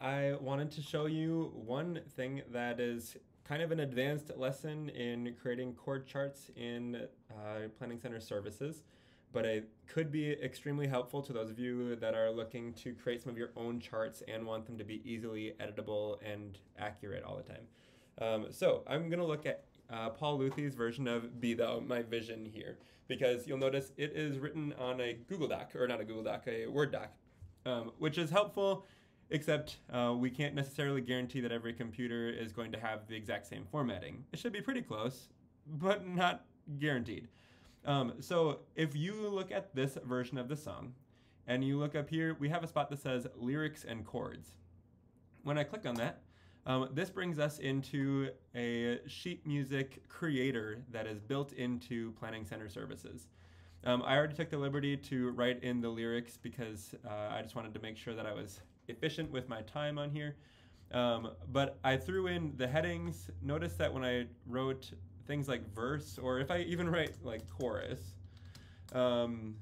I wanted to show you one thing that is kind of an advanced lesson in creating chord charts in uh, Planning Center services, but it could be extremely helpful to those of you that are looking to create some of your own charts and want them to be easily editable and accurate all the time. Um, so I'm going to look at uh, Paul Luthie's version of Be Thou My Vision here, because you'll notice it is written on a Google Doc, or not a Google Doc, a Word doc, um, which is helpful except uh, we can't necessarily guarantee that every computer is going to have the exact same formatting. It should be pretty close, but not guaranteed. Um, so if you look at this version of the song, and you look up here, we have a spot that says lyrics and chords. When I click on that, um, this brings us into a sheet music creator that is built into Planning Center services. Um, I already took the liberty to write in the lyrics because uh, I just wanted to make sure that I was efficient with my time on here. Um, but I threw in the headings. Notice that when I wrote things like verse, or if I even write like chorus, um,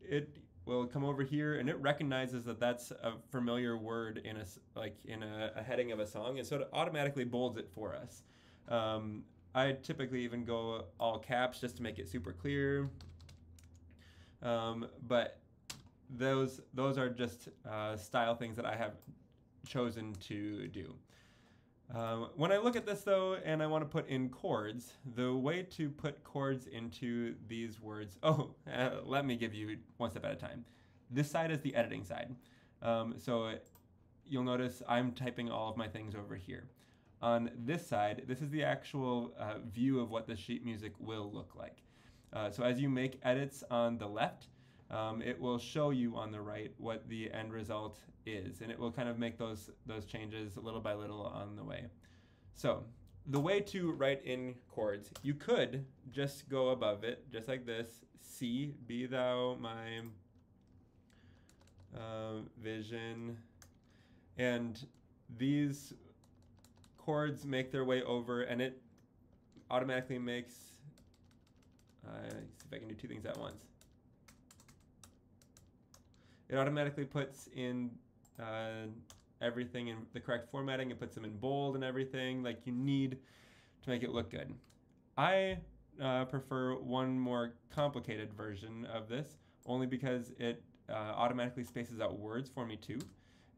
it will come over here and it recognizes that that's a familiar word in a like in a, a heading of a song, and so it automatically bolds it for us. Um, I typically even go all caps just to make it super clear. Um, but those those are just uh, style things that I have chosen to do. Um, when I look at this though, and I want to put in chords, the way to put chords into these words, oh, uh, let me give you one step at a time. This side is the editing side. Um, so you'll notice I'm typing all of my things over here. On this side, this is the actual uh, view of what the sheet music will look like. Uh, so as you make edits on the left, um, it will show you on the right what the end result is, and it will kind of make those, those changes little by little on the way. So the way to write in chords, you could just go above it, just like this, C, be thou my uh, vision, and these chords make their way over, and it automatically makes, uh, see if I can do two things at once it automatically puts in uh, everything in the correct formatting. It puts them in bold and everything like you need to make it look good. I uh, prefer one more complicated version of this only because it uh, automatically spaces out words for me too.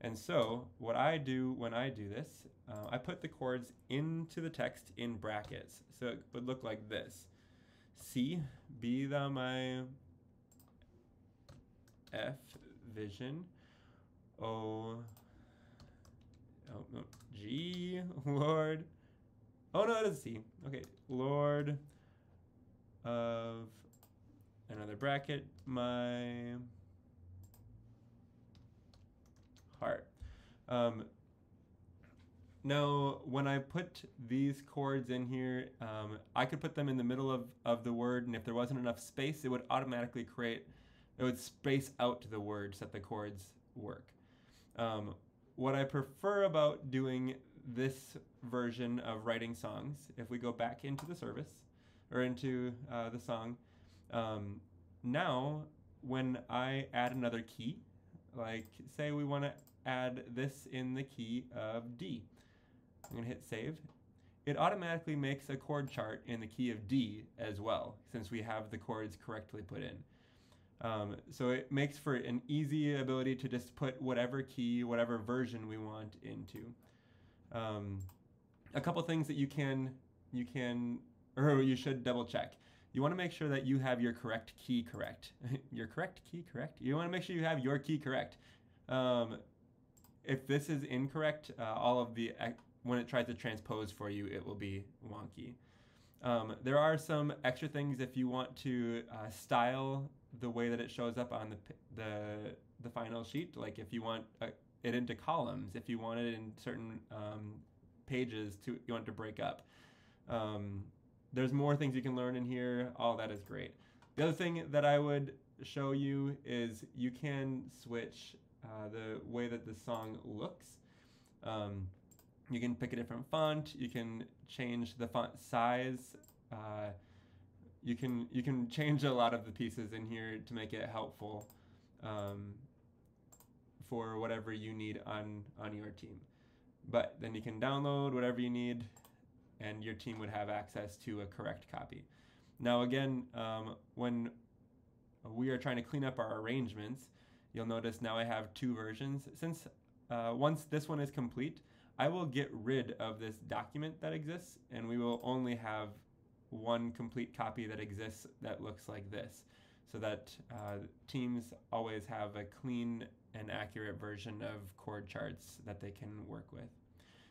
And so what I do when I do this, uh, I put the chords into the text in brackets. So it would look like this. C, be thou my F, vision. O, oh, no, G, Lord. Oh no, it is C. Okay, Lord of another bracket, my heart. Um, now, when I put these chords in here, um, I could put them in the middle of, of the word, and if there wasn't enough space, it would automatically create it would space out the words that the chords work. Um, what I prefer about doing this version of writing songs, if we go back into the service or into uh, the song, um, now when I add another key, like say we want to add this in the key of D, I'm going to hit save. It automatically makes a chord chart in the key of D as well, since we have the chords correctly put in. Um, so it makes for an easy ability to just put whatever key, whatever version we want into. Um, a couple things that you can you can or you should double check. You want to make sure that you have your correct key correct. your correct key correct. You want to make sure you have your key correct. Um, if this is incorrect, uh, all of the when it tries to transpose for you, it will be wonky. Um, there are some extra things if you want to uh, style the way that it shows up on the the the final sheet. Like if you want uh, it into columns, if you want it in certain um, pages to you want to break up. Um, there's more things you can learn in here. All that is great. The other thing that I would show you is you can switch uh, the way that the song looks. Um, you can pick a different font. You can change the font size. Uh, you can you can change a lot of the pieces in here to make it helpful um, for whatever you need on on your team. But then you can download whatever you need, and your team would have access to a correct copy. Now again, um, when we are trying to clean up our arrangements, you'll notice now I have two versions. Since uh, once this one is complete, I will get rid of this document that exists, and we will only have one complete copy that exists that looks like this so that uh, teams always have a clean and accurate version of chord charts that they can work with.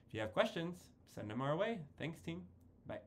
If you have questions, send them our way. Thanks, team. Bye.